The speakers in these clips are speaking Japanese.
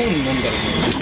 コーン飲んだら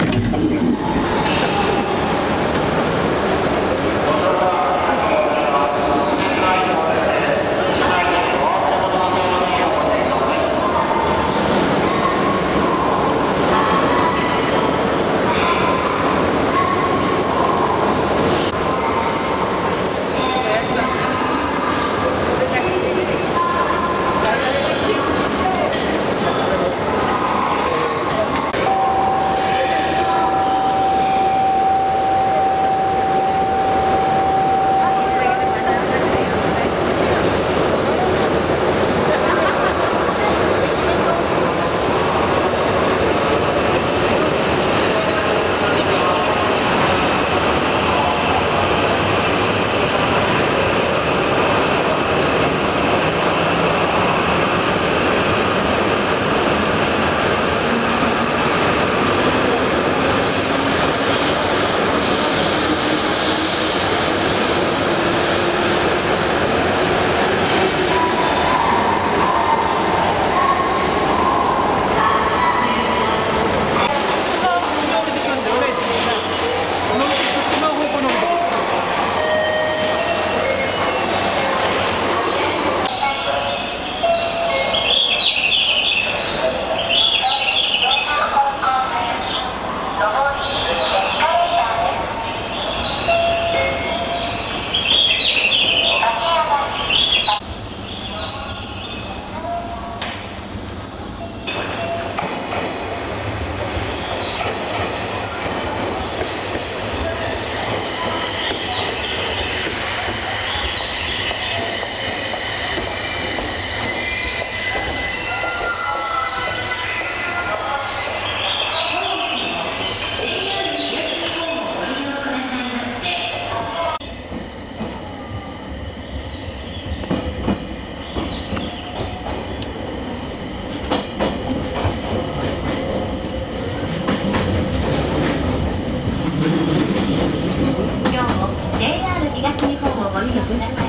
Thank you?